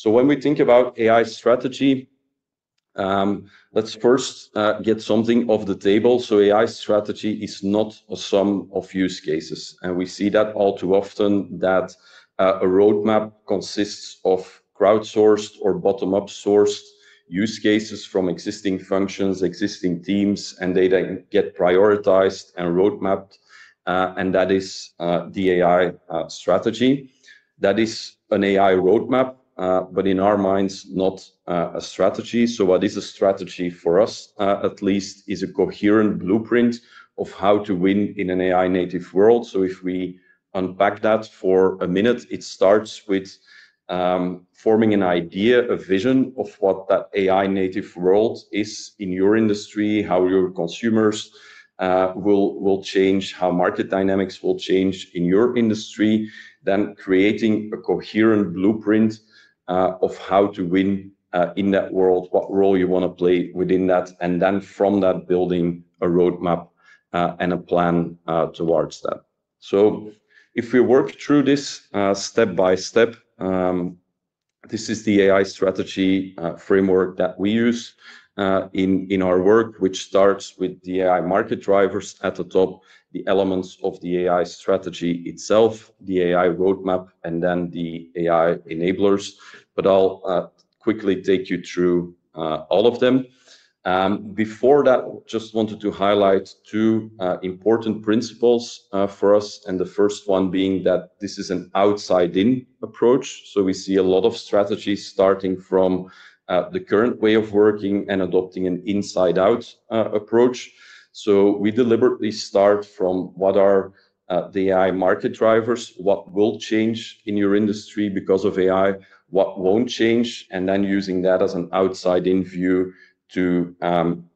So when we think about AI strategy, um, let's first uh, get something off the table. So AI strategy is not a sum of use cases. And we see that all too often that uh, a roadmap consists of crowdsourced or bottom-up sourced use cases from existing functions, existing teams, and they then get prioritized and roadmapped. Uh, and that is uh, the AI strategy. That is an AI roadmap, Uh, but in our minds, not uh, a strategy. So what is a strategy for us, uh, at least, is a coherent blueprint of how to win in an AI-native world. So if we unpack that for a minute, it starts with um, forming an idea, a vision of what that AI-native world is in your industry, how your consumers will change, how market dynamics will change in your industry, then creating a coherent blueprint Uh, of how to win uh, in that world, what role you want to play within that, and then from that, building a roadmap uh, and a plan towards that. So if we work through this step by step, um, this is the AI strategy framework that we use Uh, in in our work, which starts with the AI market drivers at the top, the elements of the AI strategy itself, the AI roadmap, and then the AI enablers. But I'll uh, quickly take you through uh, all of them. Um, before that, just wanted to highlight two important principles for us. And the first one being that this is an outside-in approach. So we see a lot of strategies starting from Uh, the current way of working and adopting an inside-out uh, approach. So we deliberately start from what are uh, the AI market drivers, what will change in your industry because of AI, what won't change, and then using that as an outside-in view to um,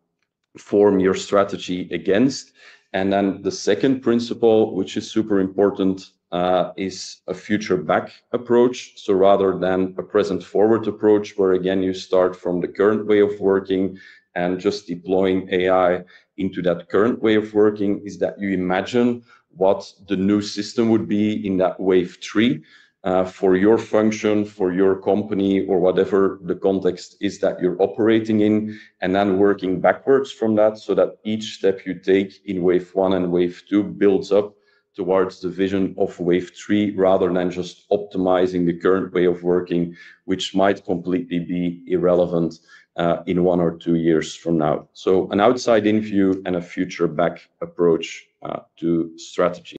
form your strategy against. And then the second principle, which is super important, Uh, is a future-back approach. So rather than a present-forward approach, where again, you start from the current way of working and just deploying AI into that current way of working, is that you imagine what the new system would be in that wave three uh, for your function, for your company, or whatever the context is that you're operating in, and then working backwards from that so that each step you take in wave one and wave two builds up towards the vision of wave three, rather than just optimizing the current way of working, which might completely be irrelevant uh, in one or two years from now. So, an outside-in view and a future-back approach uh, to strategy.